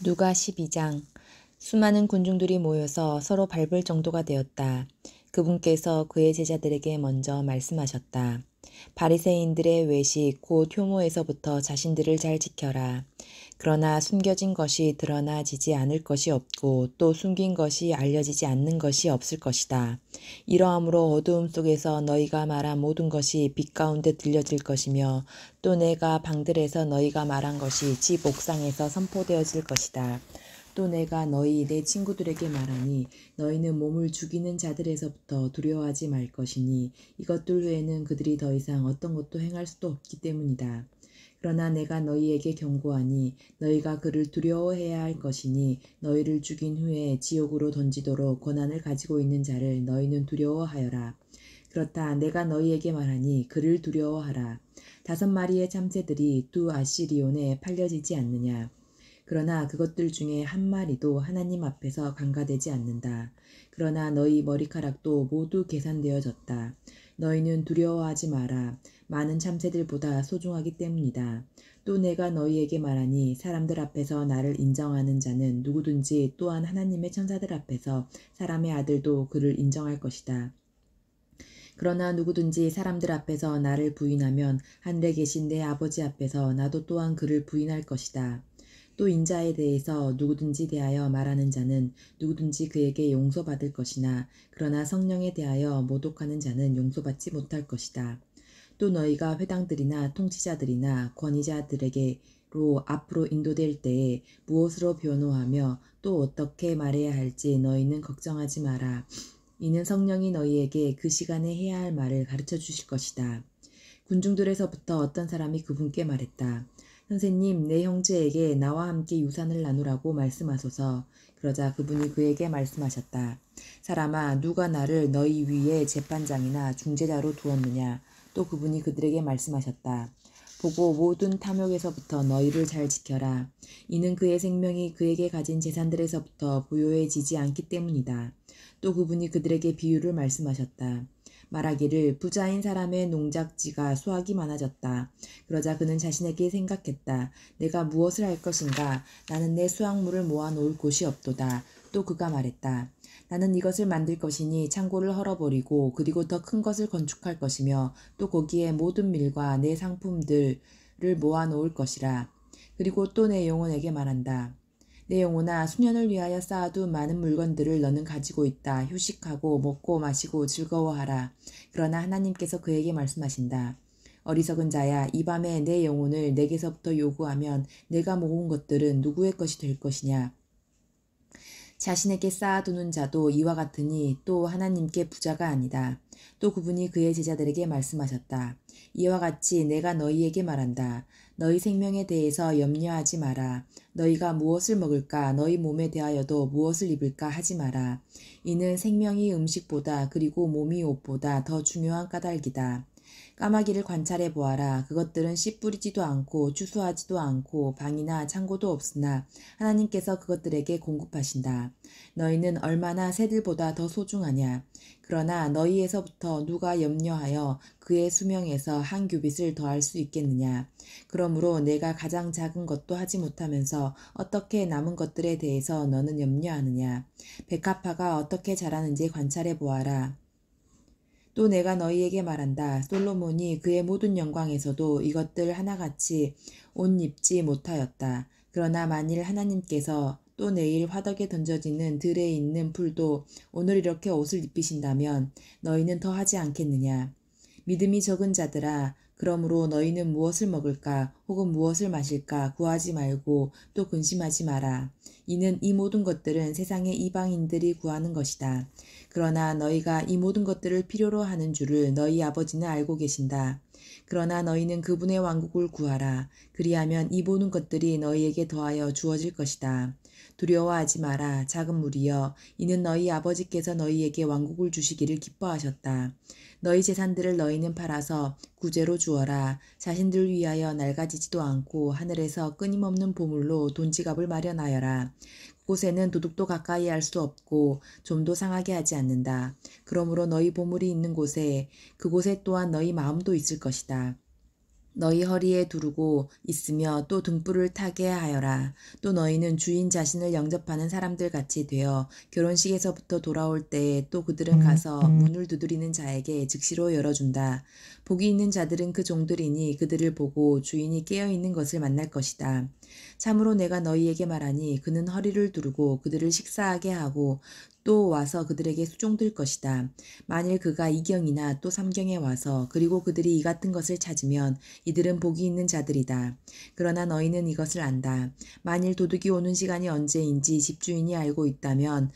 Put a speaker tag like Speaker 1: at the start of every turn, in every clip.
Speaker 1: 누가 12장 수많은 군중들이 모여서 서로 밟을 정도가 되었다. 그분께서 그의 제자들에게 먼저 말씀하셨다. 바리새인들의 외식 곧 효모에서부터 자신들을 잘 지켜라. 그러나 숨겨진 것이 드러나지지 않을 것이 없고 또 숨긴 것이 알려지지 않는 것이 없을 것이다. 이러함으로 어두움 속에서 너희가 말한 모든 것이 빛 가운데 들려질 것이며 또 내가 방들에서 너희가 말한 것이 집 옥상에서 선포되어질 것이다. 또 내가 너희 내 친구들에게 말하니 너희는 몸을 죽이는 자들에서부터 두려워하지 말 것이니 이것들 외에는 그들이 더 이상 어떤 것도 행할 수도 없기 때문이다. 그러나 내가 너희에게 경고하니 너희가 그를 두려워해야 할 것이니 너희를 죽인 후에 지옥으로 던지도록 권한을 가지고 있는 자를 너희는 두려워하여라. 그렇다 내가 너희에게 말하니 그를 두려워하라. 다섯 마리의 참새들이 두 아시리온에 팔려지지 않느냐. 그러나 그것들 중에 한 마리도 하나님 앞에서 간과되지 않는다. 그러나 너희 머리카락도 모두 계산되어졌다. 너희는 두려워하지 마라. 많은 참새들보다 소중하기 때문이다. 또 내가 너희에게 말하니 사람들 앞에서 나를 인정하는 자는 누구든지 또한 하나님의 천사들 앞에서 사람의 아들도 그를 인정할 것이다. 그러나 누구든지 사람들 앞에서 나를 부인하면 하늘에 계신 내 아버지 앞에서 나도 또한 그를 부인할 것이다. 또 인자에 대해서 누구든지 대하여 말하는 자는 누구든지 그에게 용서받을 것이나 그러나 성령에 대하여 모독하는 자는 용서받지 못할 것이다. 또 너희가 회당들이나 통치자들이나 권위자들에게로 앞으로 인도될 때에 무엇으로 변호하며 또 어떻게 말해야 할지 너희는 걱정하지 마라. 이는 성령이 너희에게 그 시간에 해야 할 말을 가르쳐 주실 것이다. 군중들에서부터 어떤 사람이 그분께 말했다. 선생님, 내 형제에게 나와 함께 유산을 나누라고 말씀하소서. 그러자 그분이 그에게 말씀하셨다. 사람아, 누가 나를 너희 위에 재판장이나 중재자로 두었느냐? 또 그분이 그들에게 말씀하셨다. 보고 모든 탐욕에서부터 너희를 잘 지켜라. 이는 그의 생명이 그에게 가진 재산들에서부터 부요해지지 않기 때문이다. 또 그분이 그들에게 비유를 말씀하셨다. 말하기를 부자인 사람의 농작지가 수확이 많아졌다. 그러자 그는 자신에게 생각했다. 내가 무엇을 할 것인가? 나는 내 수확물을 모아놓을 곳이 없도다. 또 그가 말했다. 나는 이것을 만들 것이니 창고를 헐어버리고 그리고 더 큰 것을 건축할 것이며 또 거기에 모든 밀과 내 상품들을 모아놓을 것이라. 그리고 또 내 영혼에게 말한다. 내 영혼아 수년을 위하여 쌓아둔 많은 물건들을 너는 가지고 있다. 휴식하고 먹고 마시고 즐거워하라. 그러나 하나님께서 그에게 말씀하신다. 어리석은 자야 이 밤에 내 영혼을 내게서부터 요구하면 내가 모은 것들은 누구의 것이 될 것이냐. 자신에게 쌓아두는 자도 이와 같으니 또 하나님께 부자가 아니다. 또 그분이 그의 제자들에게 말씀하셨다. 이와 같이 내가 너희에게 말한다. 너희 생명에 대해서 염려하지 마라. 너희가 무엇을 먹을까, 너희 몸에 대하여도 무엇을 입을까 하지 마라. 이는 생명이 음식보다 그리고 몸이 옷보다 더 중요한 까닭이다. 까마귀를 관찰해 보아라. 그것들은 씨 뿌리지도 않고 추수하지도 않고 방이나 창고도 없으나 하나님께서 그것들에게 공급하신다. 너희는 얼마나 새들보다 더 소중하냐. 그러나 너희에서부터 누가 염려하여 그의 수명에서 한 규빗을 더할 수 있겠느냐. 그러므로 내가 가장 작은 것도 하지 못하면서 어떻게 남은 것들에 대해서 너는 염려하느냐. 백합화가 어떻게 자라는지 관찰해 보아라. 또 내가 너희에게 말한다. 솔로몬이 그의 모든 영광에서도 이것들 하나같이 옷 입지 못하였다. 그러나 만일 하나님께서 또 내일 화덕에 던져지는 들에 있는 풀도 오늘 이렇게 옷을 입히신다면 너희는 더 하지 않겠느냐. 믿음이 적은 자들아 그러므로 너희는 무엇을 먹을까 혹은 무엇을 마실까 구하지 말고 또 근심하지 마라. 이는 이 모든 것들은 세상의 이방인들이 구하는 것이다. 그러나 너희가 이 모든 것들을 필요로 하는 줄을 너희 아버지는 알고 계신다. 그러나 너희는 그분의 왕국을 구하라. 그리하면 이 모든 것들이 너희에게 더하여 주어질 것이다. 두려워하지 마라. 작은 무리여. 이는 너희 아버지께서 너희에게 왕국을 주시기를 기뻐하셨다. 너희 재산들을 너희는 팔아서 구제로 주어라. 자신들 위하여 낡아지지도 않고 하늘에서 끊임없는 보물로 돈 지갑을 마련하여라. 그곳에는 도둑도 가까이 할 수 없고 좀도 상하게 하지 않는다. 그러므로 너희 보물이 있는 곳에 그곳에 또한 너희 마음도 있을 것이다. 너희 허리에 두르고 있으며 또 등불을 타게 하여라. 또 너희는 주인 자신을 영접하는 사람들 같이 되어 결혼식에서부터 돌아올 때에 또 그들은 가서 문을 두드리는 자에게 즉시로 열어준다. 복이 있는 자들은 그 종들이니 그들을 보고 주인이 깨어 있는 것을 만날 것이다. 참으로 내가 너희에게 말하니 그는 허리를 두르고 그들을 식사하게 하고 또 와서 그들에게 수종들 것이다. 만일 그가 이경이나 또 삼경에 와서 그리고 그들이 이 같은 것을 찾으면 이들은 복이 있는 자들이다. 그러나 너희는 이것을 안다. 만일 도둑이 오는 시간이 언제인지 집주인이 알고 있다면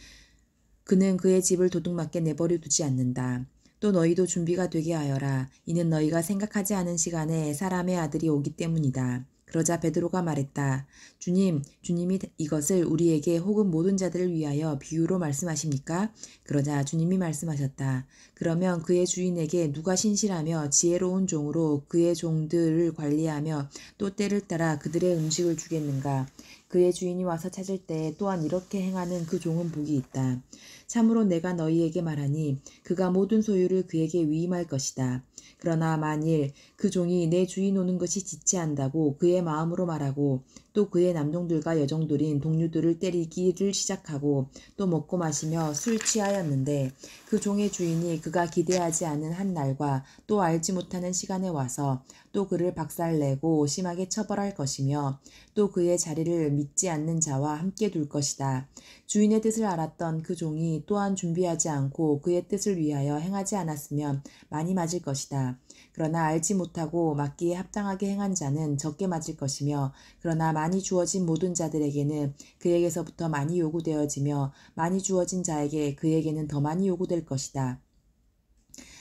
Speaker 1: 그는 그의 집을 도둑맞게 내버려 두지 않는다. 또 너희도 준비가 되게 하여라. 이는 너희가 생각하지 않은 시간에 사람의 아들이 오기 때문이다. 그러자 베드로가 말했다. 주님, 주님이 이것을 우리에게 혹은 모든 자들을 위하여 비유로 말씀하십니까? 그러자 주님이 말씀하셨다. 그러면 그의 주인에게 누가 신실하며 지혜로운 종으로 그의 종들을 관리하며 또 때를 따라 그들의 음식을 주겠는가? 그의 주인이 와서 찾을 때 또한 이렇게 행하는 그 종은 복이 있다. 참으로 내가 너희에게 말하니 그가 모든 소유를 그에게 위임할 것이다. 그러나 만일 그 종이 내 주인 오는 것이 지체한다고 그의 마음으로 말하고 또 그의 남종들과 여종들인 동료들을 때리기를 시작하고 또 먹고 마시며 술 취하였는데 그 종의 주인이 그가 기대하지 않은 한 날과 또 알지 못하는 시간에 와서 또 그를 박살내고 심하게 처벌할 것이며 또 그의 자리를 믿지 않는 자와 함께 둘 것이다. 주인의 뜻을 알았던 그 종이 또한 준비하지 않고 그의 뜻을 위하여 행하지 않았으면 많이 맞을 것이다. 그러나 알지 못하고 맞기에 합당하게 행한 자는 적게 맞을 것이며 그러나 많이 주어진 모든 자들에게는 그에게서부터 많이 요구되어지며 많이 주어진 자에게 그에게는 더 많이 요구될 것이다.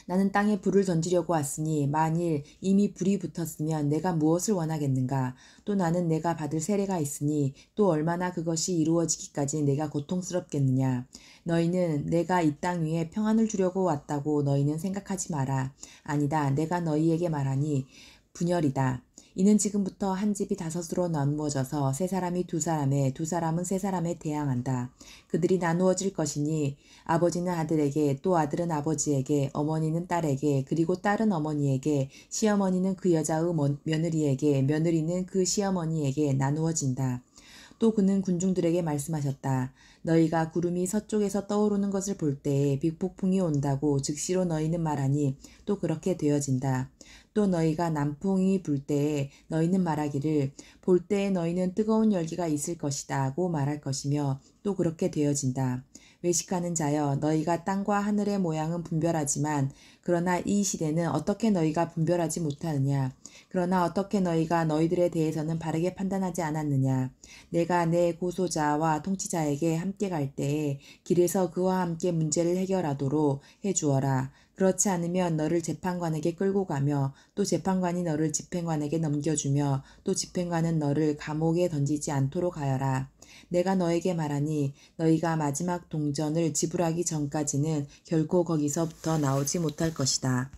Speaker 1: 나는 땅에 불을 던지려고 왔으니 만일 이미 불이 붙었으면 내가 무엇을 원하겠는가? 또 나는 내가 받을 세례가 있으니 또 얼마나 그것이 이루어지기까지 내가 고통스럽겠느냐? 너희는 내가 이 땅 위에 평안을 주려고 왔다고 너희는 생각하지 마라. 아니다. 내가 너희에게 말하니 분열이다. 이는 지금부터 한 집이 다섯으로 나누어져서 세 사람이 두 사람에 두 사람은 세 사람에 대항한다. 그들이 나누어질 것이니 아버지는 아들에게 또 아들은 아버지에게 어머니는 딸에게 그리고 딸은 어머니에게 시어머니는 그 여자의 며느리에게 며느리는 그 시어머니에게 나누어진다. 또 그는 군중들에게 말씀하셨다. 너희가 구름이 서쪽에서 떠오르는 것을 볼 때에 빅폭풍이 온다고 즉시로 너희는 말하니 또 그렇게 되어진다. 또 너희가 남풍이 불 때에 너희는 말하기를 볼 때에 너희는 뜨거운 열기가 있을 것이다 고 말할 것이며 또 그렇게 되어진다. 외식하는 자여 너희가 땅과 하늘의 모양은 분별하지만 그러나 이 시대는 어떻게 너희가 분별하지 못하느냐? 그러나 어떻게 너희가 너희들에 대해서는 바르게 판단하지 않았느냐? 내가 내 고소자와 통치자에게 함께 갈 때에 길에서 그와 함께 문제를 해결하도록 해 주어라. 그렇지 않으면 너를 재판관에게 끌고 가며 또 재판관이 너를 집행관에게 넘겨주며 또 집행관은 너를 감옥에 던지지 않도록 하여라. 내가 너에게 말하니 너희가 마지막 동전을 지불하기 전까지는 결코 거기서부터 나오지 못할 것이다.